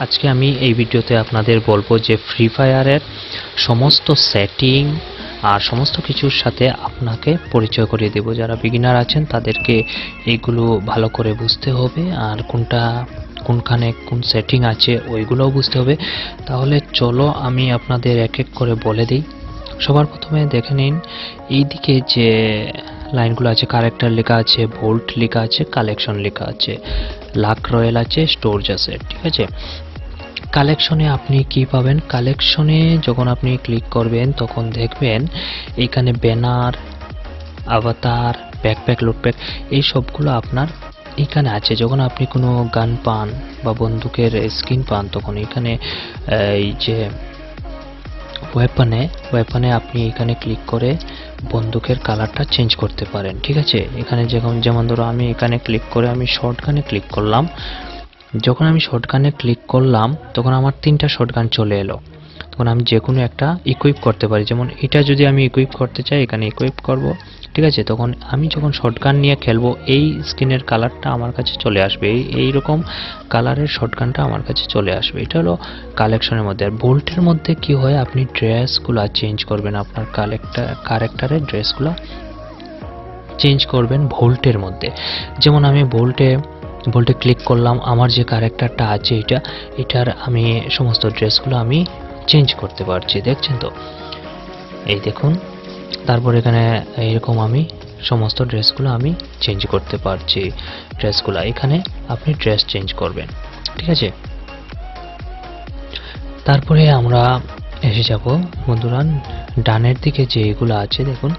আজকে আমি এই ভিডিওতে আপনাদের বলব যে ফ্রি ফায়ারের সমস্ত সেটিং আর সমস্ত কিছুর সাথে আপনাকে পরিচয় করিয়ে দেব। যারা বিগিনার আছেন, তাদেরকে এইগুলো ভালো করে বুঝতে হবে। আর কোনটা, কোনখানে কোন সেটিং আছে, ওইগুলোও বুঝতে হবে। তাহলে চলো আমি আপনাদের এক এক করে বলে দিই। সবার প্রথমে দেখে নিন, এইদিকে যে লাইনগুলো আছে, কারেক্টার লেখা আছে, ভোল্ট লেখা আছে, কালেকশন লেখা আছে লাক রয়েল আছে, স্টোরজ আছে, ঠিক আছে? কালেকশনে আপনি কি পাবেন? কালেকশনে যখন আপনি ক্লিক করবেন, তখন দেখবেন এখানে ব্যানার আভাতার ব্যাকপ্যাক লুটপ্যাক এই সবগুলো আপনার এখানে আছে। যখন আপনি কোনো গান পান বা বন্দুকের স্কিন পান, তখন এখানে এই যে ওয়েপনে ওয়েপনে আপনি এখানে ক্লিক করে বন্দুকের কালারটা চেঞ্জ করতে পারেন, ঠিক আছে? এখানে যেমন যেমন ধরো আমি এখানে ক্লিক করে আমি শর্ট গানে ক্লিক করলাম। যখন আমি শর্ট গানে ক্লিক করলাম, তখন আমার তিনটা শর্ট গান চলে এলো। তখন আমি যে কোনো একটা ইকুইপ করতে পারি। যেমন এটা যদি আমি ইকুইপ করতে চাই, এখানে ইকুইপ করব। ঠিক আছে? তখন আমি যখন শর্টগান নিয়ে খেলব, এই স্ক্রিনের কালারটা আমার কাছে চলে আসবে। এই এইরকম কালারের শর্টগানটা আমার কাছে চলে আসবে। এটা হলো কালেকশনের মধ্যে। আর বোল্টের মধ্যে কি হয়? আপনি ড্রেসগুলো চেঞ্জ করবেন। আপনার কালেক্টার ক্যারেক্টারের ড্রেসগুলো চেঞ্জ করবেন ভোল্টের মধ্যে। যেমন আমি ভোল্টে ভোল্টে ক্লিক করলাম, আমার যে ক্যারেক্টারটা আছে এটা, এটার আমি সমস্ত ড্রেসগুলো আমি চেঞ্জ করতে পারছি। দেখছেন তো? এই দেখুন। তারপর এখানে এরকম আমি সমস্ত ড্রেসগুলো আমি চেঞ্জ করতে পারছি। ড্রেসগুলো, এখানে আপনি ড্রেস চেঞ্জ করবেন, ঠিক আছে? তারপরে আমরা এসে যাব, বন্ধুরা, ডানের দিকে যে এগুলো আছে, দেখুন,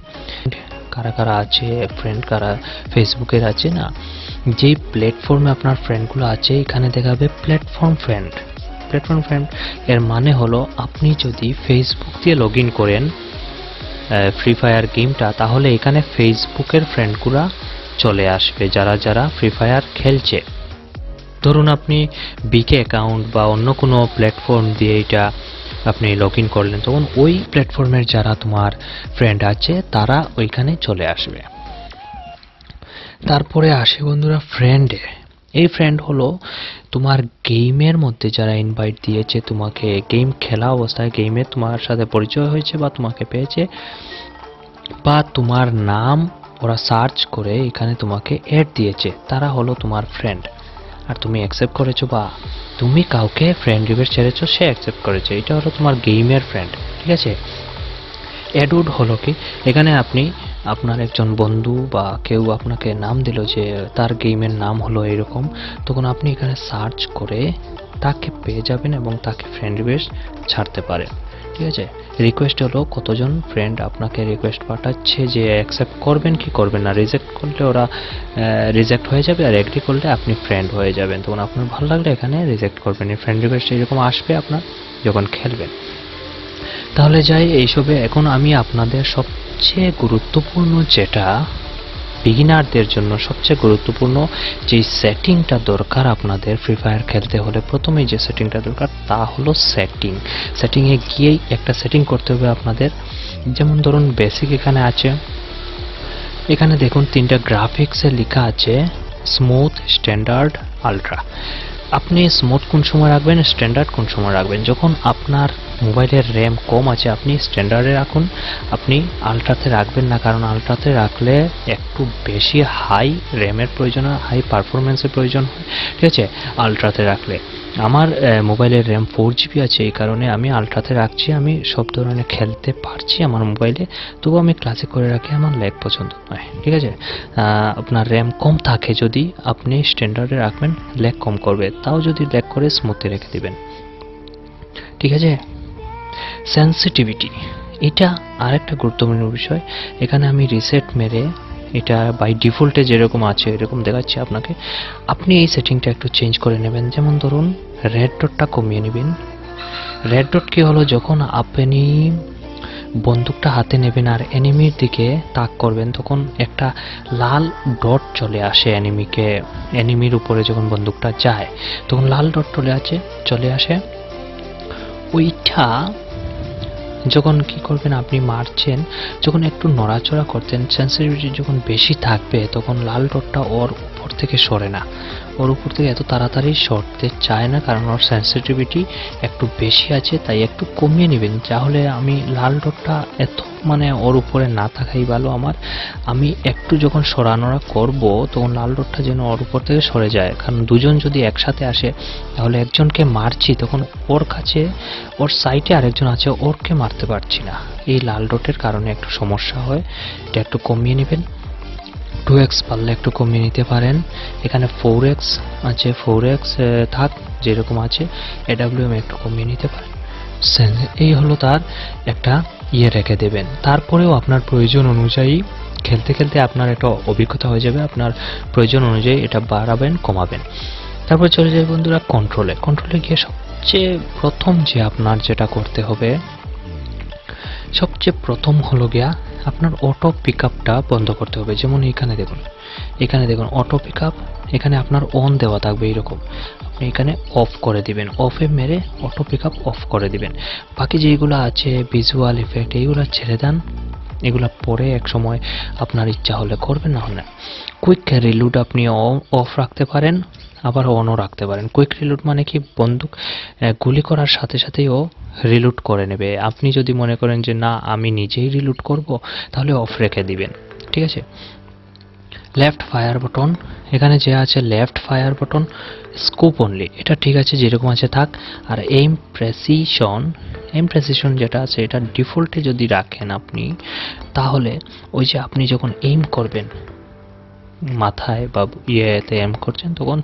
কারা কারা আছে ফ্রেন্ড কারা, ফেসবুকের আছে না? যেই প্ল্যাটফর্মে আপনার ফ্রেন্ডগুলো আছে, এখানে দেখাবে প্ল্যাটফর্ম ফ্রেন্ড প্ল্যাটফর্ম ফ্রেন্ড এর মানে হলো, আপনি যদি ফেসবুক দিয়ে লগ করেন ফ্রি ফায়ার গেমটা তাহলে এখানে ফেসবুকের ফ্রেন্ডগুলো চলে আসবে, যারা যারা ফ্রি ফায়ার খেলছে। ধরুন আপনি বিকে অ্যাকাউন্ট বা অন্য কোনো প্ল্যাটফর্ম দিয়ে এটা আপনি লগ ইন করলেন, তখন ওই প্ল্যাটফর্মের যারা তোমার ফ্রেন্ড আছে, তারা ওইখানে চলে আসবে। তারপরে আসে বন্ধুরা ফ্রেন্ডে এই ফ্রেন্ড হলো তোমার গেমের মধ্যে যারা ইনভাইট দিয়েছে, তোমাকে গেম খেলা অবস্থায় গেমে তোমার সাথে পরিচয় হয়েছে বা তোমাকে পেয়েছে বা তোমার নাম ওরা সার্চ করে এখানে তোমাকে অ্যাড দিয়েছে, তারা হলো তোমার ফ্রেন্ড আর তুমি অ্যাকসেপ্ট করেছ বা তুমি কাউকে ফ্রেন্ড রিকোয়েস্ট ছেড়েছো, সে অ্যাকসেপ্ট করেছে। এটা হলো তোমার গেমের ফ্রেন্ড ঠিক আছে? অ্যাডউড হলো কি? এখানে আপনি আপনার একজন বন্ধু বা কেউ আপনাকে নাম দিল যে তার গেমের নাম হলো এরকম, তখন আপনি এখানে সার্চ করে তাকে পেয়ে যাবেন এবং তাকে ফ্রেন্ড রিকোয়েস্ট ছাড়তে পারেন। ঠিক আছে? রিকোয়েস্ট হলো কতজন ফ্রেন্ড আপনাকে রিকোয়েস্ট পাঠাচ্ছে যে অ্যাকসেপ্ট করবেন কি করবেন না। রিজেক্ট করলে ওরা রিজেক্ট হয়ে যাবে আর এগ্রি করলে আপনি ফ্রেন্ড হয়ে যাবেন। তখন আপনার ভালো লাগলে এখানে রিজেক্ট করবেন। ফ্রেন্ড রিকোয়েস্ট এরকম আসবে আপনার যখন খেলবেন। তাহলে যাই, এইসবে এখন আমি আপনাদের সবচেয়ে গুরুত্বপূর্ণ যেটা বিগিনারদের জন্য সবচেয়ে গুরুত্বপূর্ণ যে সেটিংটা দরকার আপনাদের ফ্রি ফায়ার খেলতে হলে প্রথমে যে সেটিংটা দরকার তা হলো সেটিং সেটিংয়ে গিয়েই একটা সেটিং করতে হবে আপনাদের। যেমন ধরুন বেসিক এখানে আছে। এখানে দেখুন, তিনটা গ্রাফিক্সে লেখা আছে স্মুথ স্ট্যান্ডার্ড আলট্রা আপনি স্মুথ কোন সময় রাখবেন স্ট্যান্ডার্ড কোন সময় রাখবেন? যখন আপনার মোবাইলের র্যাম কম আছে, আপনি স্ট্যান্ডার্ডে রাখুন। আপনি আলট্রাতে রাখবেন না, কারণ আলট্রাতে রাখলে একটু বেশি হাই র্যামের প্রয়োজন হয় হাই পারফরমেন্সের প্রয়োজন হয়, ঠিক আছে? আলট্রাতে রাখলে। আমার মোবাইলের র্যাম ফোর জিবি আছে, এই কারণে আমি আলট্রাতে রাখছি, আমি সব ধরনের খেলতে পারছি আমার মোবাইলে তবু আমি ক্লাসিক করে রাখি আমার ল্যাগ পছন্দ নয়, ঠিক আছে? আপনার র্যাম কম থাকে যদি আপনি স্ট্যান্ডার্ডে রাখবেন ল্যাগ কম করবে, তাও যদি ল্যাগ করে স্মুথে রেখে দিবেন, ঠিক আছে? সেন্সিটিভিটি এটা আরেকটা গুরুত্বপূর্ণ বিষয়। এখানে আমি রিসেট মেরে এটা বাই ডিফল্টে যেরকম আছে, এরকম দেখাচ্ছে আপনাকে। আপনি এই সেটিংটা একটু চেঞ্জ করে নেবেন। যেমন ধরুন রেড ডটটা কমিয়ে নেবেন। রেড ডট কি হলো? যখন আপনি বন্দুকটা হাতে নেবেন আর এনিমির দিকে তাক করবেন, তখন একটা লাল ডট চলে আসে এনিমিকে এনিমির উপরে যখন বন্দুকটা যায়, তখন লাল ডট চলে আছে, চলে আসে। ওইটা যখন কি করবেন, আপনি মারছেন, যখন একটু নড়াচড়া করতেন সেন্সিটিভিটি যখন বেশি থাকবে, তখন লাল ডটটা ওর উপর থেকে সরে না। ওর উপর থেকে এত তাড়াতাড়ি সরতে চায় না, কারণ ওর সেন্সিটিভিটি একটু বেশি আছে, তাই একটু কমিয়ে নেবেন। তাহলে আমি লাল ডটটা এত মানে ওর উপরে না থাকাই ভালো আমার। আমি একটু যখন সরানোরা করব, তখন লাল ডটটা যেন ওর উপর থেকে সরে যায়। কারণ দুজন যদি একসাথে আসে, তাহলে একজনকে মারছি, তখন ওর কাছে, ওর সাইটে আরেকজন আছে, ওরকে মারতে পারছি না। এই লাল ডটের কারণে একটু সমস্যা হয়। এটা একটু কমিয়ে নেবেন। টু এক্স পারলে একটু কমিয়ে নিতে পারেন। এখানে ফোর এক্স আছে ফোর এক্স থাক, যেরকম আছে এডাব্লিউএম একটু কমিয়ে নিতে পারেন। এই হলো তার একটা ইয়ে রেখে দেবেন। তারপরেও আপনার প্রয়োজন অনুযায়ী খেলতে খেলতে আপনার একটা অভিজ্ঞতা হয়ে যাবে, আপনার প্রয়োজন অনুযায়ী এটা বাড়াবেন, কমাবেন। তারপর চলে যাই বন্ধুরা কন্ট্রোলে কন্ট্রোলে গিয়ে সবচেয়ে প্রথম যে আপনার যেটা করতে হবে, সবচেয়ে প্রথম হলো গিয়া আপনার অটো পিক বন্ধ করতে হবে। যেমন এখানে দেখুন এখানে দেখুন অটো পিক এখানে আপনার অন দেওয়া থাকবে এইরকম। আপনি এখানে অফ করে দিবেন। অফে মেরে অটো পিক অফ করে দিবেন। বাকি যেগুলো আছে ভিজুয়াল ইফেক্ট এইগুলো ছেড়ে দেন। এগুলো পরে এক সময় আপনার ইচ্ছা হলে করবেন, না হলে কুইক রিলুড আপনি অফ রাখতে পারেন। আবার অনও রাখতে পারেন। কুইক রিলুড মানে কি? বন্দুক গুলি করার সাথে সাথেই ও রিলুট করে নেবে। আপনি যদি মনে করেন যে, না, আমি নিজেই রিলুট করব, তাহলে অফ রেখে দিবেন। ঠিক আছে? লেফট ফায়ার বটন এখানে যে আছে left fire button scope only এটা ঠিক আছে, যেরকম আছে, থাক। আর এইম প্রেসিশন এইম প্রেসিশন যেটা আছে, এটা ডিফল্টে যদি রাখেন আপনি, তাহলে ওই যে আপনি যখন এইম করবেন মাথায় বা ইয়েতে এম করছেন, তখন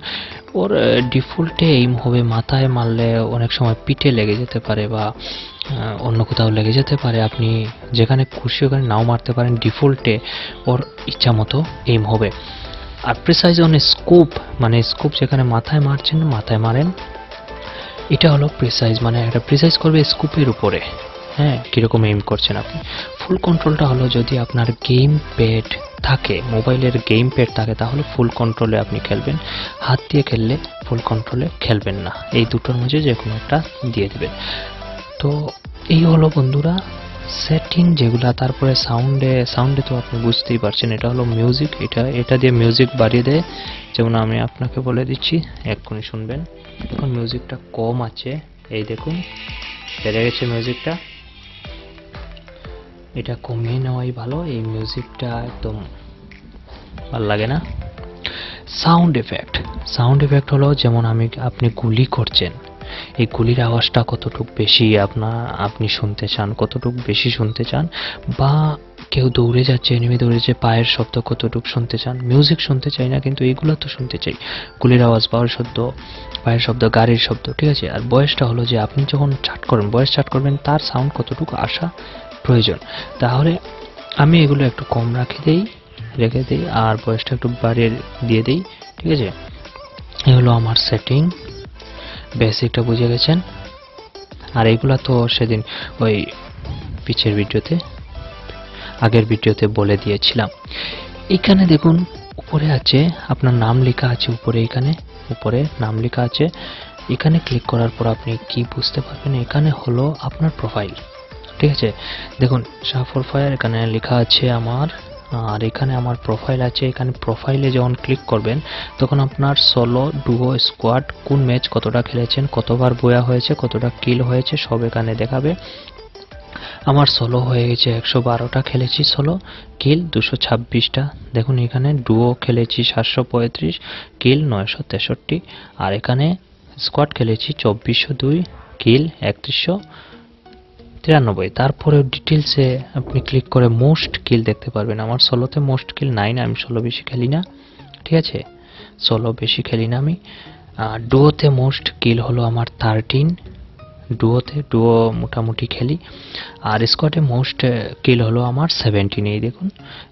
ওর ডিফল্টে এইম হবে মাথায় মারলে অনেক সময় পিঠে লেগে যেতে পারে বা অন্য কোথাও লেগে যেতে পারে। আপনি যেখানে খুশি ওখানে নাও মারতে পারেন, ডিফল্টে ওর ইচ্ছা মতো এইম হবে। আর প্রিসাইজ অন স্কোপ মানে স্কোপ যেখানে মাথায় মারছেন, মাথায় মারেন, এটা হলো প্রিসাইজ মানে একটা প্রিসাইজ করবে স্কোপের উপরে। হ্যাঁ কীরকম এম করছেন আপনি? ফুল কন্ট্রোলটা হলো যদি আপনার গেম প্যাড থাকে, মোবাইলের গেম প্যাড থাকে, তাহলে ফুল কন্ট্রোলে আপনি খেলবেন। হাত দিয়ে খেললে ফুল কন্ট্রোলে খেলবেন না। এই দুটোর মধ্যে যে কোনো একটা দিয়ে দেবেন। তো এই হলো বন্ধুরা সেটিং যেগুলা, তারপরে সাউন্ডে সাউন্ডে তো আপনি বুঝতেই পারছেন, এটা হলো মিউজিক এটা এটা দিয়ে মিউজিক বাড়িয়ে দেয়। যেমন আমি আপনাকে বলে দিচ্ছি, এক্ষুনি শুনবেন। এখন মিউজিকটা কম আছে। এই দেখুন, বেড়ে গেছে মিউজিকটা এটা কমিয়ে নেওয়াই ভালো, এই মিউজিকটা একদম ভালো লাগে না। সাউন্ড এফেক্ট সাউন্ড এফেক্ট হলো যেমন আমি, আপনি গুলি করছেন, এই গুলির আওয়াজটা কতটুক বেশি আপনার আপনি শুনতে চান, কতটুক বেশি শুনতে চান, বা কেউ দৌড়ে যাচ্ছে এনিমি দৌড়ে যাচ্ছে, পায়ের শব্দ কতটুক শুনতে চান মিউজিক শুনতে চাই না, কিন্তু এইগুলো তো শুনতে চাই। গুলির আওয়াজ, পাওয়ার শব্দ, পায়ের শব্দ, গাড়ির শব্দ, ঠিক আছে? আর বয়সটা হলো যে আপনি যখন চাট করবেন বয়স চাট করবেন, তার সাউন্ড কতটুকু আসা প্রয়োজন। তাহলে আমি এগুলো একটু কম রাখে দেই, রেখে দিই, আর বয়সটা একটু বাড়িয়ে দিয়ে দিই, ঠিক আছে? এই হলো আমার সেটিং বেসিকটা বুঝে গেছেন? আর এইগুলা তো সেদিন ওই পিছের ভিডিওতে, আগের ভিডিওতে বলে দিয়েছিলাম। এখানে দেখুন, উপরে আছে, আপনার নাম লেখা আছে উপরে এখানে, উপরে নাম লেখা আছে। এখানে ক্লিক করার পর আপনি কি বুঝতে পারবেন? এখানে হলো আপনার প্রোফাইল ঠিক আছে? দেখুন সাফর ফায়ার এখানে লেখা আছে আমার, আর এখানে আমার প্রোফাইল আছে। এখানে প্রোফাইলে যখন ক্লিক করবেন, তখন আপনার সোলো ডুও স্কোয়াড কোন ম্যাচ কতটা খেলেছেন, কতবার বয়া হয়েছে, কতটা কিল হয়েছে, সব এখানে দেখাবে। আমার সোলো হয়ে গেছে একশো বারোটা খেলেছি সোলো কিল দুশো ছাব্বিশটা। দেখুন, এখানে ডুও খেলেছি সাতশো পঁয়ত্রিশ কিল নয়শো তেষট্টি। আর এখানে স্কোয়াড খেলেছি চব্বিশশো দুই কিল একত্রিশশো। তিরানব্বই। তারপরে ডিটেলসে আপনি ক্লিক করে মোস্ট কিল দেখতে পারবেন। আমার সোলোতে মোস্ট কিল নাইন আমি সোলো বেশি খেলি না। ঠিক আছে? সোলো বেশি খেলি না আমি। আর ডুয়োতে মোস্ট কিল হলো আমার থার্টিন ডুয়োতে ডুয়ো মোটামুটি খেলি। আর স্কোয়াডে মোস্ট কিল হলো আমার সেভেন্টিন এই দেখুন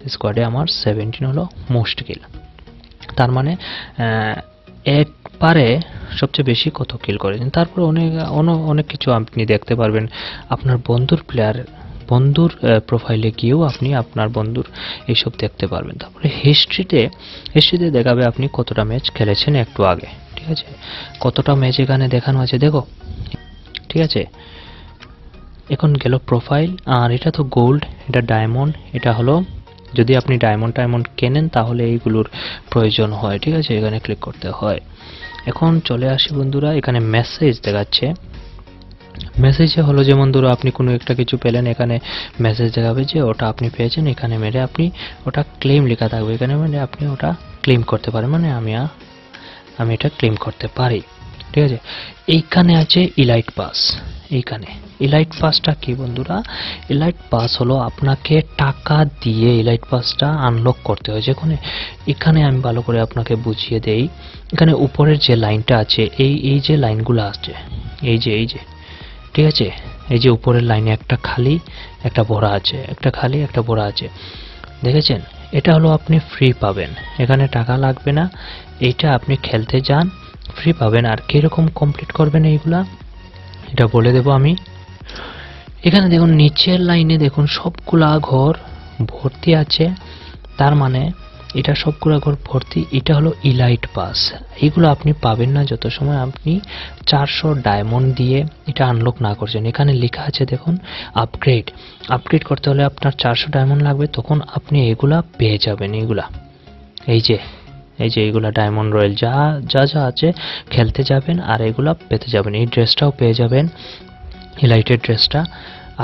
স্কোয়াডে আমার সেভেন্টিন হলো মোস্ট কিল তার মানে আহ, একবারে সবচেয়ে বেশি কত কিল করেছেন তারপর অনেক অনেক কিছু আপনি দেখতে পারবেন। আপনার বন্ধুর প্লেয়ার বন্ধুর প্রোফাইলে গিয়েও আপনি আপনার বন্ধুর এইসব দেখতে পারবেন। তারপরে হিস্ট্রিতে হিস্ট্রিতে দেখাবে আপনি কতটা ম্যাচ খেলেছেন একটু আগে, ঠিক আছে? কতটা ম্যাচ এখানে দেখানো আছে দেখো, ঠিক আছে? এখন গেল প্রোফাইল আর এটা তো গোল্ড এটা ডায়মন্ড এটা হলো, যদি আপনি ডায়মন্ড টাইমন্ড কেনেন তাহলে এইগুলোর প্রয়োজন হয়, ঠিক আছে? এখানে ক্লিক করতে হয়। এখন চলে আসি বন্ধুরা, এখানে মেসেজ দেখাচ্ছে। মেসেজে হলো যে বন্ধুরা, আপনি কোনো একটা কিছু পেলেন, এখানে মেসেজ দেখাবে যে ওটা আপনি পেয়েছেন, এখানে মেরে আপনি ওটা ক্লেম লেখা থাকবে। এখানে মানে আপনি ওটা ক্লেম করতে পারেন মানে আমি আমি এটা ক্লেম করতে পারি। ঠিক আছে? এইখানে আছে ইলাইট পাস এইখানে। ইলাইট পাসটা কি বন্ধুরা? ইলাইট পাস হলো আপনাকে টাকা দিয়ে ইলাইট পাসটা আনলক করতে হয়। যেখানে এখানে আমি ভালো করে আপনাকে বুঝিয়ে দেই। এখানে উপরের যে লাইনটা আছে, এই এই যে লাইনগুলো আছে এই যে এই যে, ঠিক আছে? এই যে উপরের লাইনে একটা খালি, একটা ভরা আছে, একটা খালি, একটা ভরা আছে। দেখেছেন? এটা হলো আপনি ফ্রি পাবেন। এখানে টাকা লাগবে না। এইটা আপনি খেলতে যান ফ্রি পাবেন। আর কীরকম কমপ্লিট করবেন এইগুলা? এটা বলে দেব আমি। এখানে দেখুন, নিচের লাইনে দেখুন, সবগুলা ঘর ভর্তি আছে। তার মানে এটা সবগুলা ঘর ভর্তি, এটা হলো ইলাইট পাস এগুলো আপনি পাবেন না যত সময় আপনি চারশো ডায়মন্ড দিয়ে এটা আনলক না করছেন। এখানে লেখা আছে দেখুন আপগ্রেড আপগ্রেড করতে হলে আপনার চারশো ডায়মন্ড লাগবে, তখন আপনি এগুলা পেয়ে যাবেন এগুলা এই যে এই যে এইগুলা ডায়মন্ড রয়্যাল যা যা যা আছে, খেলতে যাবেন আর এগুলা পেতে যাবেন। এই ড্রেসটাও পেয়ে যাবেন লাইটের ড্রেসটা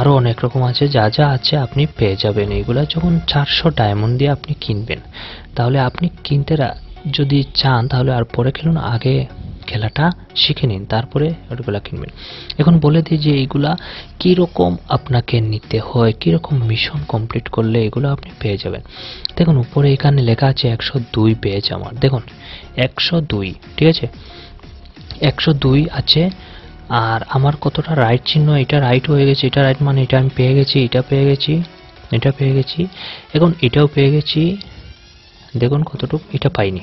আরও অনেক রকম আছে, যা যা আছে আপনি পেয়ে যাবেন। এইগুলা যখন চারশো ডায়মন্ড দিয়ে আপনি কিনবেন, তাহলে আপনি কিনতে যদি চান তাহলে আর পরে খেলুন, আগে খেলাটা শিখে নিন, তারপরে ওগুলা কিনবেন। এখন বলে দিই যে এইগুলা কীরকম আপনাকে নিতে হয়, কীরকম মিশন কমপ্লিট করলে এগুলো আপনি পেয়ে যাবেন। দেখুন, উপরে এখানে লেখা আছে একশো দুই পেজ আমার। দেখুন, একশো দুই, ঠিক আছে? একশো দুই আছে, আর আমার কতটা রাইট চিহ্ন, এটা রাইট হয়ে গেছে, এটা রাইট মানে এটা আমি পেয়ে গেছি, এটা পেয়ে গেছি, এটা পেয়ে গেছি। এখন এটাও পেয়ে গেছি দেখুন কতটুকু এটা পাইনি।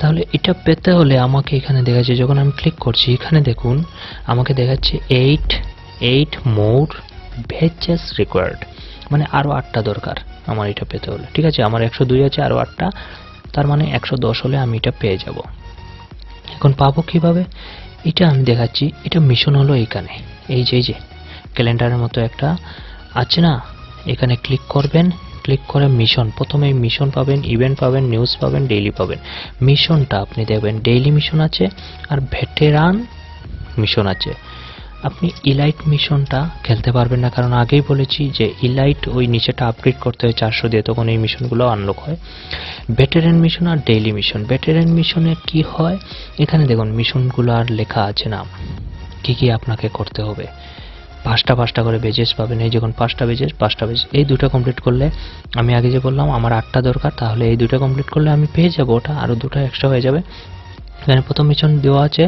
তাহলে এটা পেতে হলে আমাকে এখানে দেখাচ্ছে, যখন আমি ক্লিক করছি, এখানে দেখুন, আমাকে দেখাচ্ছে এইট এইট মোর ভেজেস রিকোয়ার্ড মানে আরও আটটা দরকার আমার এটা পেতে হলে। ঠিক আছে, আমার একশো দুই আছে আরও আটটা। তার মানে একশো দশ হলে আমি এটা পেয়ে যাব। এখন পাবো কীভাবে? এটা আমি দেখাচ্ছি, এটা মিশন হলো এইখানে এই যে এই যে ক্যালেন্ডারের মতো একটা আছে না? এখানে ক্লিক করবেন ক্লিক করে মিশন প্রথমে মিশন পাবেন ইভেন্ট পাবেন নিউজ পাবেন ডেইলি পাবেন। মিশনটা আপনি দেখবেন ডেইলি মিশন আছে আর ভেটেরান মিশন আছে। আপনি ইলাইট মিশনটা খেলতে পারবেন না, কারণ আগেই বলেছি যে ইলাইট ওই নিচেটা আপগ্রেড করতে হয় চারশো দিয়ে, তখন এই মিশনগুলো আনলক হয়। ভেটেরান মিশন আর ডেইলি মিশন ভেটেরান মিশনে কি হয়? এখানে দেখুন মিশনগুলো আর লেখা আছে না। কি কি আপনাকে করতে হবে? পাঁচটা পাঁচটা করে বেজেস পাবেন। এই যখন পাঁচটা বেজেস পাঁচটা বেজেস এই দুটো কমপ্লিট করলে আমি আগে যে বললাম, আমার আটটা দরকার, তাহলে এই দুটো কমপ্লিট করলে আমি পেয়ে যাব ওটা আরও দুটো এক্সট্রা হয়ে যাবে। এখানে প্রথম মিশন দেওয়া আছে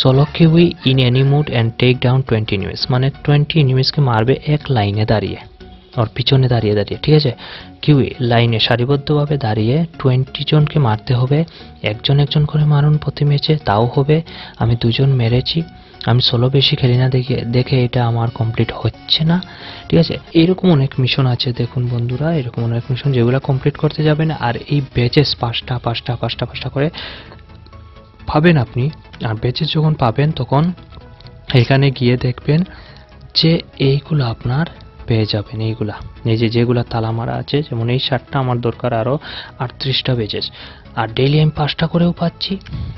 solo queue in any mode and take down twenty enemies মানে টোয়েন্টি ইনিমিসকে মারবে এক লাইনে দাঁড়িয়ে, ওর পিছনে দাঁড়িয়ে দাঁড়িয়ে, ঠিক আছে? কিউই, লাইনে সারিবদ্ধভাবে দাঁড়িয়ে টোয়েন্টি জনকে মারতে হবে, একজন একজন করে মারুন প্রতি ম্যাচে তাও হবে, আমি দুজন মেরেছি। আমি ষোলো বেশি খেলি না, দেখে দেখে এটা আমার কমপ্লিট হচ্ছে না। ঠিক আছে? এরকম অনেক মিশন আছে, দেখুন বন্ধুরা, এরকম অনেক মিশন যেগুলো কমপ্লিট করতে যাবেন, আর এই ব্যাচেস পাঁচটা পাঁচটা পাঁচটা পাঁচটা করে পাবেন আপনি। আর ব্যাচেস যখন পাবেন, তখন এখানে গিয়ে দেখবেন যে এইগুলো আপনার পেয়ে যাবেন এইগুলা। এই যে যেগুলা তালা মারা আছে, যেমন এই শার্টটা আমার দরকার আরও আটত্রিশটা বেজেস আর ডেইলি আমি পাঁচটা করেও পাচ্ছি।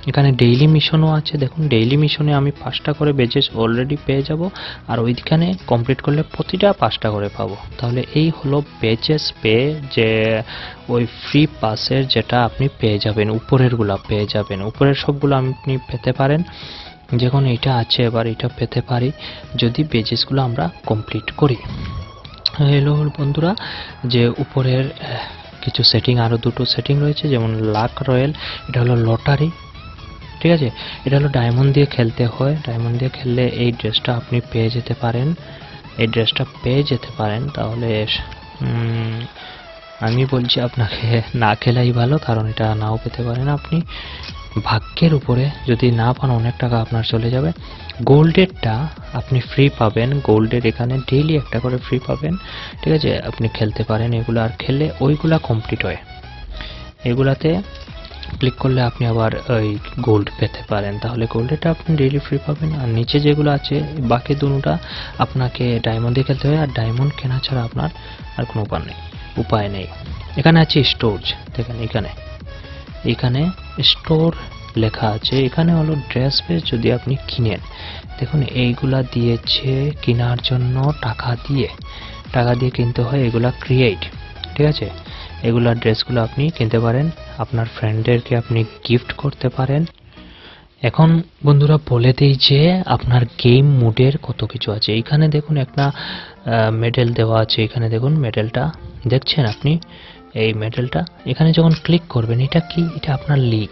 এখানে ডেইলি মিশনও আছে। দেখুন ডেইলি মিশনে আমি পাঁচটা করে বেজেস অলরেডি পেয়ে যাব। আর ওইখানে কমপ্লিট করলে প্রতিটা পাঁচটা করে পাবো। তাহলে এই হলো বেজেস পেয়ে যে ওই ফ্রি পাসের যেটা আপনি পেয়ে যাবেন, উপরেরগুলা পেয়ে যাবেন। উপরের সবগুলো আপনি পেতে পারেন। যখন এটা আছে, এবার এটা পেতে পারি। যদি বেজেসগুলো আমরা কমপ্লিট করি। হ্যালো বন্ধুরা, যে উপরের কিছু সেটিং আরও দুটো সেটিং রয়েছে, যেমন লাক রয়্যাল এটা হলো লটারি, ঠিক আছে? এটা হলো ডায়মন্ড দিয়ে খেলতে হয় ডায়মন্ড দিয়ে খেললে এই ড্রেসটা আপনি পেয়ে যেতে পারেন। এই ড্রেসটা পেয়ে যেতে পারেন, তাহলে আমি বলছি আপনাকে না খেলাই ভালো, কারণ এটা নাও পেতে পারেন আপনি। ভাগ্যের উপরে যদি না পান অনেক টাকা আপনার চলে যাবে। গোল্ডেরটা আপনি ফ্রি পাবেন। গোল্ডের এখানে ডেইলি একটা করে ফ্রি পাবেন। ঠিক আছে? আপনি খেলতে পারেন এগুলো। আর খেললে ওইগুলা কমপ্লিট হয়। এগুলাতে ক্লিক করলে আপনি আবার ওই গোল্ড পেতে পারেন। তাহলে গোল্ডেরটা আপনি ডেইলি ফ্রি পাবেন। আর নিচে যেগুলো আছে, বাকি দুটা আপনাকে ডায়মন্ড দিয়ে খেলতে হয়। আর ডায়মন্ড কেনা ছাড়া আপনার আর কোনো উপায় নেই। উপায় নেই। এখানে আছে স্টোরজ দেখেন এখানে। এখানে স্টোর লেখা আছে। এখানে হলো ড্রেস বেস যদি আপনি কিনেন। দেখুন, এইগুলা দিয়েছে কেনার জন্য টাকা দিয়ে। টাকা দিয়ে কিনতে হয়, এগুলা ক্রিয়েট ঠিক আছে? এগুলা ড্রেসগুলো আপনি কিনতে পারেন। আপনার ফ্রেন্ডদেরকে আপনি গিফট করতে পারেন। এখন বন্ধুরা বলে দিই যে আপনার গেম মুডের কত কিছু আছে। এখানে দেখুন একটা মেডেল দেওয়া আছে। এখানে দেখুন মেডেলটা দেখছেন আপনি? এই মেডেলটা এখানে যখন ক্লিক করবেন, এটা কি? এটা আপনার লিগ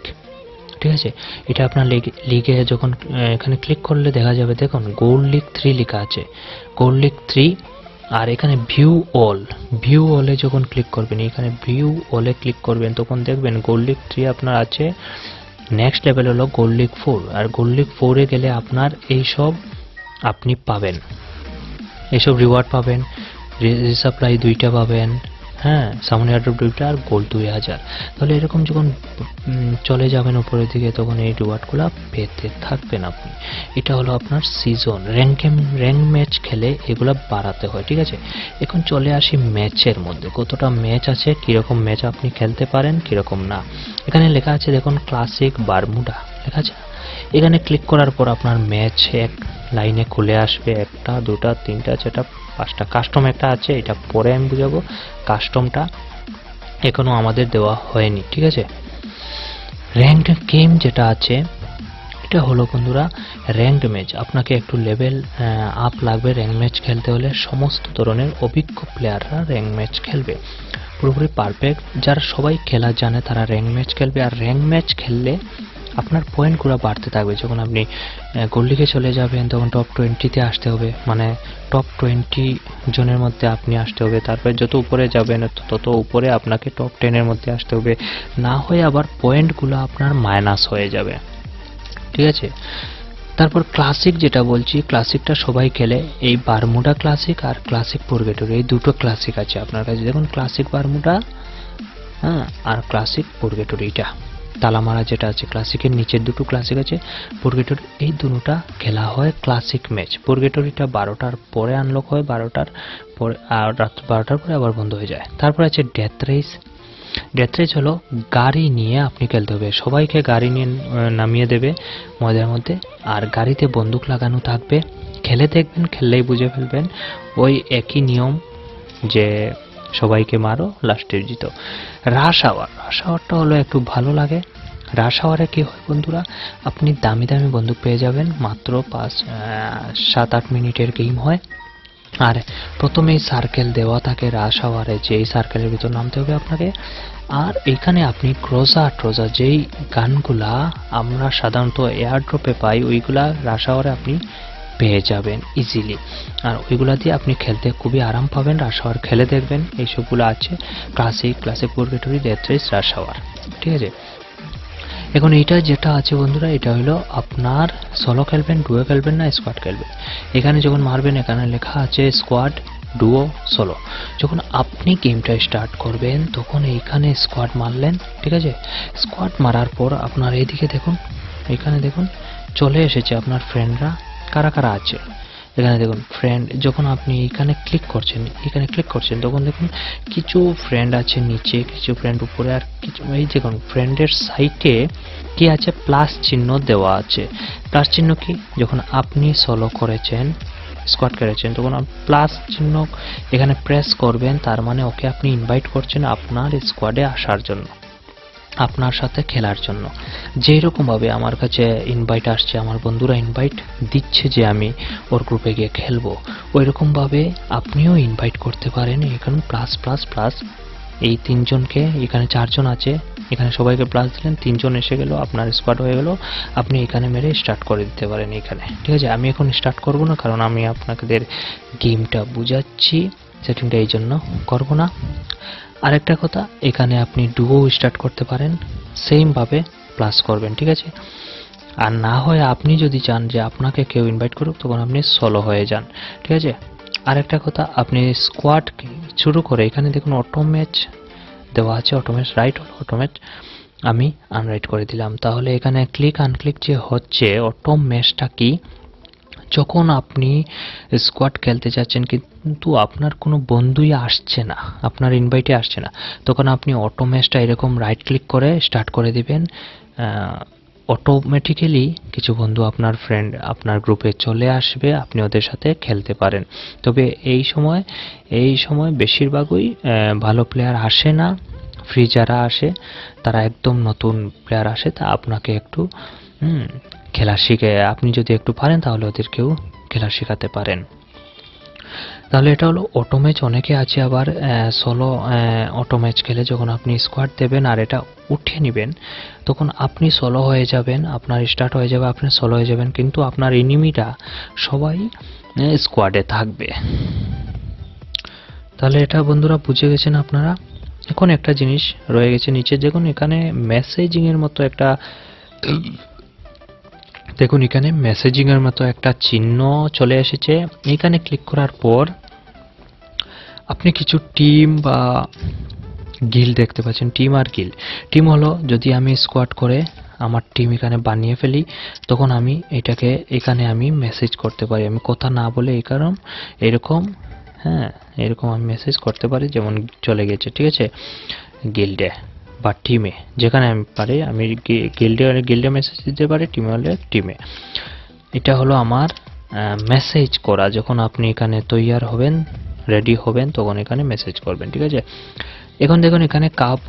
ঠিক আছে? এটা আপনার লিগ লিগে যখন এখানে ক্লিক করলে দেখা যাবে, দেখুন গোল্ড লিগ থ্রি লেখা আছে। গোল্ড লিগ থ্রি আর এখানে ভিউ অল ভিউ অলে যখন ক্লিক করবেন, এখানে ভিউ অলে ক্লিক করবেন, তখন দেখবেন গোল্ড লিগ থ্রি আপনার আছে। নেক্সট লেভেল হলো গোল্ড লিগ ফোর আর গোল্ড লিগ ফোরে গেলে আপনার এইসব আপনি পাবেন। এইসব রিওয়ার্ড পাবেন, রিসাপ্লাই দুইটা পাবেন হ্যাঁ সামনে আটক দুইটা আর গোল দুই হাজার। তাহলে এরকম যখন চলে যাবেন উপরের দিকে, তখন এই রিওয়ার্ডগুলো পেতে থাকবেন আপনি। এটা হলো আপনার সিজন র্যাঙ্ক র্যাঙ্ক ম্যাচ খেলে এগুলো বাড়াতে হয়, ঠিক আছে? এখন চলে আসি ম্যাচের মধ্যে। কতটা ম্যাচ আছে, কীরকম ম্যাচ আপনি খেলতে পারেন, কীরকম না। এখানে লেখা আছে, দেখুন ক্লাসিক বারমুডা লেখা আছে? এখানে ক্লিক করার পর আপনার ম্যাচ এক লাইনে খুলে আসবে। একটা, দুটা, তিনটা, চারটা পাঁচটা কাস্টম একটা আছে, এটা পরে আমি বুঝাবো। কাস্টমটা এখনও আমাদের দেওয়া হয়নি, ঠিক আছে? র্যাঙ্ক গেম যেটা আছে, এটা হলো বন্ধুরা র্যাঙ্ক ম্যাচ আপনাকে একটু লেভেল আপ লাগবে র্যাঙ্ক ম্যাচ খেলতে হলে। সমস্ত ধরনের অভিজ্ঞ প্লেয়াররা র্যাঙ্ক ম্যাচ খেলবে। পুরোপুরি পারফেক্ট যারা সবাই খেলা জানে তারা র্যাঙ্ক ম্যাচ খেলবে। আর র্যাঙ্ক ম্যাচ খেললে আপনার পয়েন্টগুলো বাড়তে থাকবে। যখন আপনি গোল্ড লিগে চলে যাবেন, তখন টপ টোয়েন্টিতে আসতে হবে। মানে টপ টোয়েন্টি জনের মধ্যে আপনি আসতে হবে। তারপরে যত উপরে যাবেন, তত উপরে আপনাকে টপ টেনের মধ্যে আসতে হবে। না হয়ে আবার পয়েন্টগুলো আপনার মাইনাস হয়ে যাবে। ঠিক আছে? তারপর ক্লাসিক যেটা বলছি ক্লাসিকটা সবাই খেলে। এই বারমুডা ক্লাসিক আর ক্লাসিক পুরগেটরি এই দুটো ক্লাসিক আছে আপনার কাছে। দেখুন ক্লাসিক বারমুডা হ্যাঁ আর ক্লাসিক পুরগেটরিটা তালামারা যেটা আছে ক্লাসিকের নিচের দুটো ক্লাসিক আছে পুরগেটরি এই দুটোটা খেলা হয় ক্লাসিক ম্যাচ পুরগেটরিটা বারোটার পরে আনলক হয়, বারোটার পরে, আর রাত বারোটার পরে আবার বন্ধ হয়ে যায়। তারপর আছে ডেথ রেস ডেথ রেস হলো গাড়ি নিয়ে আপনি খেলতে হবে। সবাইকে গাড়ি নিয়ে নামিয়ে দেবে মজার মধ্যে। আর গাড়িতে বন্দুক লাগানো থাকবে। খেলে দেখবেন, খেললেই বুঝে ফেলবেন। ওই একই নিয়ম যে সবাইকে মারো লাস্টে জিতো। রাশ আওয়ার রাশ আওয়ারটা হলো একটু ভালো লাগে। রাশ আওয়ারে কি হয় বন্ধুরা? আপনি দামি দামি বন্দুক পেয়ে যাবেন, মাত্র পাঁচ সাত, আট মিনিটের গেম হয়। আর প্রথমেই সার্কেল দেওয়া থাকে রাশ আওয়ারে যে এই সার্কেলের ভিতর নামতে হবে আপনাকে। আর এখানে আপনি ক্রোজা ট্রোজা যেই গানগুলা আমরা সাধারণত এয়ার ড্রপে পাই, ওইগুলা রাশ আওয়ারে আপনি পেয়ে যাবেন ইজিলি আর ওইগুলা দিয়ে আপনি খেলতে খুবই আরাম পাবেন রাশ আওয়ার খেলে দেখবেন। এইসবগুলো আছে classic classic purgatory death race rush hour ঠিক আছে? এখন এইটা যেটা আছে বন্ধুরা, এটা হলো আপনার সলো খেলবেন ডুয়ো খেলবেন না স্কোয়াড খেলবেন। এখানে যখন মারবেন, এখানে লেখা আছে স্কোয়াড ডুয়ো সোলো যখন আপনি গেমটা স্টার্ট করবেন, তখন এইখানে স্কোয়াড মারলেন, ঠিক আছে? স্কোয়াড মারার পর আপনার এইদিকে দেখুন এখানে দেখুন, চলে এসেছে আপনার ফ্রেন্ডরা কারা কারা আছে? এখানে দেখুন ফ্রেন্ড যখন আপনি এখানে ক্লিক করছেন, এখানে ক্লিক করছেন, তখন দেখুন কিছু ফ্রেন্ড আছে নিচে, কিছু ফ্রেন্ড উপরে, আর কিছু এই দেখুন ফ্রেন্ডের সাইটে কি আছে? প্লাস চিহ্ন দেওয়া আছে। প্লাস চিহ্ন কি? যখন আপনি সলো করেছেন স্কোয়াড করেছেন, তখন প্লাস চিহ্ন এখানে প্রেস করবেন, তার মানে ওকে আপনি ইনভাইট করছেন আপনার স্কোয়াডে আসার জন্য। আপনার সাথে খেলার জন্য। যেই রকমভাবে আমার কাছে ইনভাইট আসছে, আমার বন্ধুরা ইনভাইট দিচ্ছে যে আমি ওর গ্রুপে গিয়ে খেলব ওই রকমভাবে আপনিও ইনভাইট করতে পারেন এখানে প্লাস প্লাস প্লাস এই তিনজনকে, এখানে চারজন আছে, এখানে সবাইকে প্লাস দিলেন, তিনজন এসে গেল, আপনার স্কোয়াড হয়ে গেল, আপনি এখানে মেরে স্টার্ট করে দিতে পারেন এখানে। ঠিক আছে? আমি এখন স্টার্ট করব না, কারণ আমি আপনাদের গেমটা বুঝাচ্ছি সেটিংটা এই জন্য করব না। আরেকটা কথা, এখানে আপনি ডুও স্টার্ট করতে পারেন সেমভাবে প্লাস করবেন, ঠিক আছে? আর না হয় আপনি যদি চান যে আপনাকে কেউ ইনভাইট করুক, তখন আপনি সলো হয়ে যান, ঠিক আছে? আরেকটা কথা, আপনি স্কোয়াড শুরু করে, এখানে দেখুন অটো ম্যাচ দেওয়া আছে auto match right auto match আমি আনরাইট করে দিলাম। তাহলে এখানে ক্লিক আনক্লিক যে হচ্ছে অটো ম্যাচটা কি? যখন আপনি স্কোয়াড খেলতে যাচ্ছেন কিন্তু আপনার কোনো বন্ধুই আসছে না, আপনার ইনভাইটে আসছে না। তখন আপনি অটো ম্যাচটা এরকম রাইট ক্লিক করে স্টার্ট করে দিবেন। অটোমেটিক্যালি কিছু বন্ধু আপনার ফ্রেন্ড আপনার গ্রুপে চলে আসবে, আপনি ওদের সাথে খেলতে পারেন। তবে এই সময় এই সময় বেশিরভাগই ভালো প্লেয়ার আসে না ফ্রি যারা আসে, তারা একদম নতুন প্লেয়ার আসে, তা আপনাকে একটু খেলা শিখে, আপনি যদি একটু পারেন তাহলে ওদেরকেও খেলা শেখাতে পারেন। তাহলে এটা হলো অটো ম্যাচ অনেকে আছে আবার সোলো অটো ম্যাচ খেলে যখন আপনি স্কোয়াড দেবেন আর এটা উঠে নেবেন, তখন আপনি সোলো হয়ে যাবেন, আপনার স্টার্ট হয়ে যাবে, আপনি সোলো হয়ে যাবেন, কিন্তু আপনার এনিমিটা সবাই স্কোয়াডে থাকবে। তাহলে এটা বন্ধুরা বুঝে গেছেন আপনারা? এখন একটা জিনিস রয়ে গেছে নিচে, দেখুন এখানে মেসেজিং এর মতো একটা দেখুন, এখানে মেসেজিং এর মতো একটা চিহ্ন চলে এসেছে। এখানে ক্লিক করার পর আপনি কিছু টিম বা গিল দেখতে পাচ্ছেন টিম আর গিল টিম হলো, যদি আমি স্কোয়াড করে আমার টিম এখানে বানিয়ে ফেলি, তখন আমি এটাকে, এখানে আমি মেসেজ করতে পারি। আমি কথা না বলে এই কারণ, এরকম হ্যাঁ এরকম আমি মেসেজ করতে পারি, যেমন চলে গেছে, ঠিক আছে গিল্ডে বা টিমে যেখানে আমি পারি, আমি গিল্ডে হলে গিল্ডে মেসেজ দিতে পারি টিমে হলে টিমে এটা হলো আমার মেসেজ করা। যখন আপনি এখানে তৈয়ার হবেন রেডি হবেন, তখন এখানে মেসেজ করবেন, ঠিক আছে? এখন দেখুন, এখানে কাপ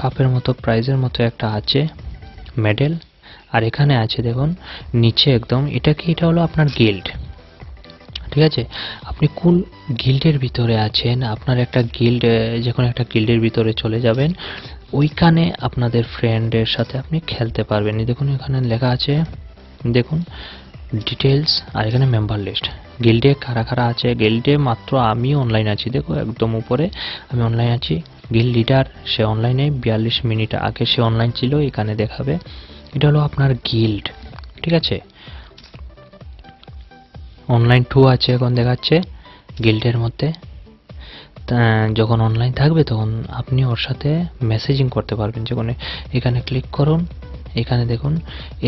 কাপের মতো প্রাইজের মতো একটা আছে মেডেল আর এখানে আছে দেখুন, নিচে একদম, এটা কি? এটা হলো আপনার গিল্ড ঠিক আছে? আপনি কোন গিল্ডের ভিতরে আছেন, আপনার একটা গিল্ড যখন একটা গিল্ডের ভিতরে চলে যাবেন ওইখানে আপনাদের ফ্রেন্ডের সাথে আপনি খেলতে পারবেন। দেখুন, এখানে লেখা আছে, দেখুন ডিটেলস আর এখানে মেম্বার লিস্ট গিল্ডে কারা কারা আছে? গিল্ডে মাত্র আমি অনলাইন আছি। দেখো একদম উপরে আমি অনলাইন আছি। গিল্ড লিডার সে অনলাইনে বিয়াল্লিশ মিনিট আগে সে অনলাইন ছিল, এখানে দেখাবে। এটা হলো আপনার গিল্ড ঠিক আছে? অনলাইন টু আছে এখন দেখাচ্ছে গিল্ডের মধ্যে। যখন অনলাইন থাকবে, তখন আপনি ওর সাথে মেসেজিং করতে পারবেন। যখন এখানে ক্লিক করুন, এখানে দেখুন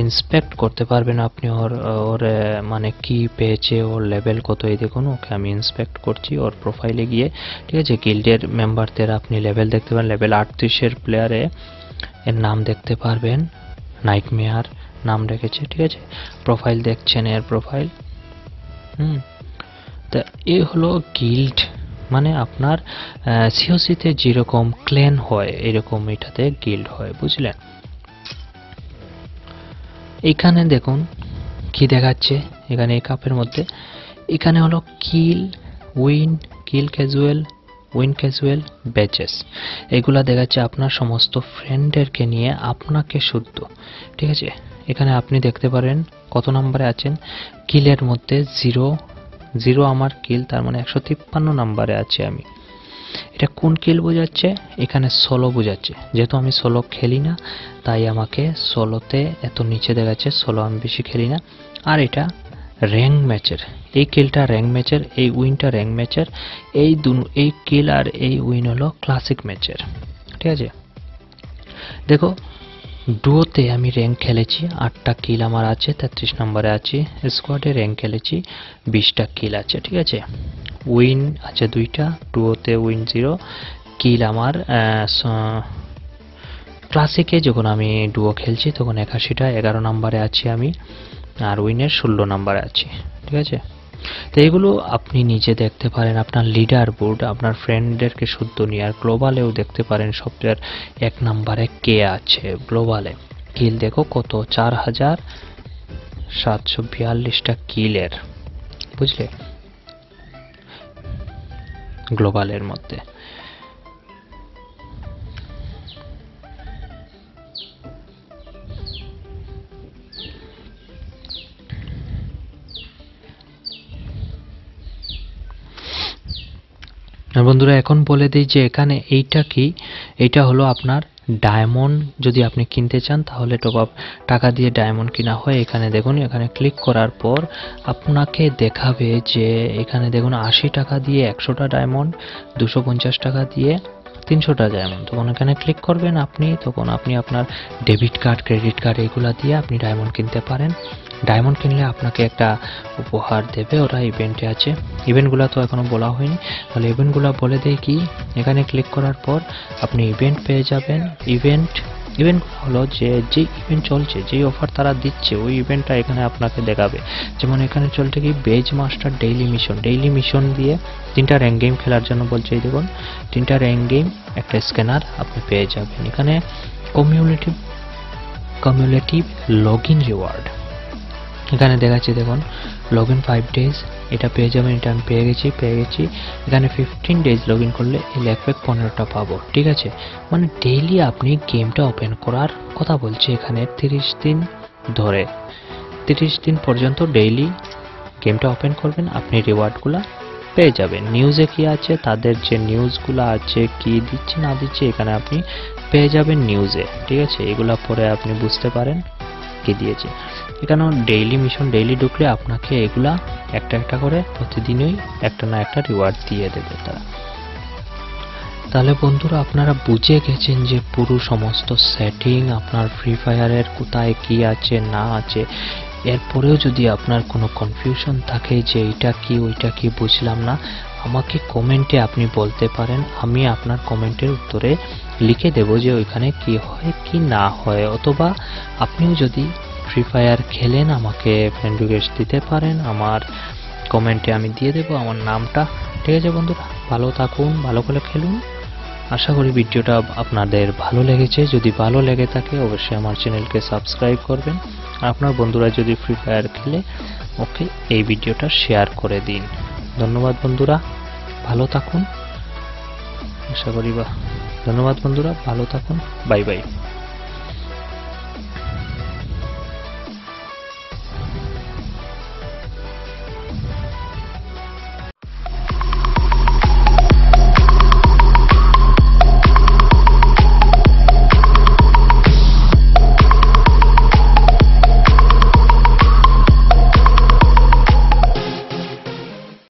ইন্সপেক্ট করতে পারবেন আপনি ওর ওর মানে কি পেয়েছে, ওর লেভেল কত। এই দেখুন, ওকে আমি ইন্সপেক্ট করছি ওর প্রোফাইলে গিয়ে। ঠিক আছে গিল্ডের মেম্বারদের আপনি লেভেল দেখতে পারেন। লেভেল আটত্রিশের প্লেয়ারে এর নাম দেখতে পারবেন নাইট মেয়ার নাম রেখেছে। ঠিক আছে প্রোফাইল দেখছেন এর প্রোফাইল হুম, তা এ হলো গিল্ড মানে আপনার সিওসিতে যেরকম ক্লেন হয়, এরকম এটাতে গিল্ড হয়, বুঝলেন? এখানে দেখুন, কি দেখাচ্ছে এখানে এই কাপের মধ্যে? এখানে হলো kill win kill casual win casual badges এগুলা দেখাচ্ছে আপনার সমস্ত ফ্রেন্ডদেরকে নিয়ে আপনাকে শুদ্ধ, ঠিক আছে? এখানে আপনি দেখতে পারেন কত নম্বরে আছেন? কিলের মধ্যে জিরো জিরো আমার কিল, তার মানে একশো তিপ্পান্ন নাম্বারে আছে আমি। এটা কোন কিল বোঝাচ্ছে? এখানে সোলো বোঝাচ্ছে। যেহেতু আমি সোলো খেলি না, তাই আমাকে সোলোতে এত নিচে দেখাচ্ছে, সোলো আমি বেশি খেলি না। আর এটা র্যাঙ্ক ম্যাচের। এই কিলটা র্যাঙ্ক ম্যাচের, এই উইনটা র্যাঙ্ক ম্যাচের, এই দু, এই কিল আর এই উইন হলো ক্লাসিক ম্যাচের। ঠিক আছে? দেখো ডুয়োতে আমি র্যাঙ্ক খেলেছি, আটটা কিল আমার আছে, তেত্রিশ নম্বরে আছি স্কোয়াডে র্যাঙ্ক খেলেছি, বিশটা কিল আছে, ঠিক আছে? উইন আছে দুইটা ডুয়োতে উইন জিরো কিল আমার ক্লাসিকে যখন আমি ডুয়ো খেলছি, তখন একাশিটা, এগারো নম্বরে আছি আমি, আর উইনের ষোলো নম্বরে আছি, ঠিক আছে? তো এগুলো আপনি নিজে দেখতে পারেন, আপনার লিডার বোর্ড আপনার ফ্রেন্ডদেরকে শুদ্ধ নিয়ে, আর গ্লোবালেও দেখতে পারেন সবচেয়ে এক নাম্বারে কে আছে গ্লোবালে কিল দেখো কত? চার হাজার সাতশো বিয়াল্লিশটা কিলের বুঝলে? গ্লোবালের মধ্যে। বন্ধুরা, এখন বলে দিই যে এখানে এইটা কি? এইটা হলো আপনার ডায়মন্ড যদি আপনি কিনতে চান, তাহলে টপ আপ টাকা দিয়ে ডায়মন্ড কিনা হয় এখানে। দেখুন, এখানে ক্লিক করার পর আপনাকে দেখাবে যে এখানে দেখুন, আশি টাকা দিয়ে একশোটা ডায়মন্ড দুশো পঞ্চাশ টাকা দিয়ে তিনশোটা ডায়মন্ড তখন এখানে ক্লিক করবেন আপনি। তখন আপনি আপনার ডেবিট কার্ড ক্রেডিট কার্ড এগুলা দিয়ে আপনি ডায়মন্ড কিনতে পারেন। ডায়মন্ড কিনলে আপনাকে একটা উপহার দেবে, ওরা ইভেন্টে আছে। ইভেন্টগুলো তো এখনও বলা হয়নি। তাহলে ইভেন্টগুলো বলে দেয় কি, এখানে ক্লিক করার পর আপনি ইভেন্ট পেয়ে যাবেন। ইভেন্ট ইভেন্ট হলো যে যে ইভেন্ট চলছে যেই অফার তারা দিচ্ছে, ওই ইভেন্টটা এখানে আপনাকে দেখাবে। যেমন এখানে চলছে কি base master daily mission daily mission দিয়ে তিনটা র্যাঙ্ক গেম খেলার জন্য বলছে, এই দেখুন, তিনটা র্যাঙ্ক গেম একটা স্ক্যানার আপনি পেয়ে যাবেন। এখানে community cumulative log in reward এখানে দেখাচ্ছে দেখুন লগ ইন ফাইভ ডেজ এটা পেয়ে যাবেন, এটা আমি পেয়ে গেছি পেয়ে গেছি। এখানে ফিফটিন ডেজ লগ ইন করলে এই ল্যাকপ্যাক পনেরোটা পাবো, ঠিক আছে? মানে ডেইলি আপনি গেমটা ওপেন করার কথা বলছে এখানে তিরিশ দিন ধরে। তিরিশ দিন পর্যন্ত ডেইলি গেমটা ওপেন করবেন, আপনি রিওয়ার্ডগুলো পেয়ে যাবেন। নিউজে কি আছে? তাদের যে নিউজগুলো আছে, কি দিচ্ছে, না দিচ্ছে, এখানে আপনি পেয়ে যাবেন নিউজে ঠিক আছে? এগুলা পরে আপনি বুঝতে পারেন কি দিয়েছে। এখানেও ডেইলি মিশন ডেইলি ঢুকলে আপনাকে এগুলা একটা একটা করে প্রতিদিনই একটা না একটা রিওয়ার্ড দিয়ে দেবে তারা। তাহলে বন্ধুরা, আপনারা বুঝে গেছেন যে পুরো সমস্ত সেটিং আপনার ফ্রি ফায়ারের কোথায় কি আছে, না আছে। এরপরেও যদি আপনার কোনো কনফিউশন থাকে যে এইটা কি, ওইটা কি বুঝলাম না, আমাকে কমেন্টে আপনি বলতে পারেন। আমি আপনার কমেন্টের উত্তরে লিখে দেব যে ওইখানে কি হয়, কি না হয়। অথবা আপনিও যদি ফ্রি ফায়ার খেলেন, আমাকে ফ্রেন্ড রিকোয়েস্ট দিতে পারেন, আমার কমেন্টে আমি দিয়ে দেবো আমার নামটা। ঠিক আছে বন্ধুরা, ভালো থাকুন, ভালো করে খেলুন। আশা করি ভিডিওটা আপনাদের ভালো লেগেছে। যদি ভালো লেগে থাকে, অবশ্যই আমার চ্যানেলকে সাবস্ক্রাইব করবেন। আপনার বন্ধুরা যদি ফ্রি ফায়ার খেলে, ওকে এই ভিডিওটা শেয়ার করে দিন। ধন্যবাদ বন্ধুরা, ভালো থাকুন। আশা করি বা ধন্যবাদ বন্ধুরা, ভালো থাকুন। Bye bye